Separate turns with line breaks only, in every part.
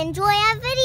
enjoy our video.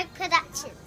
Is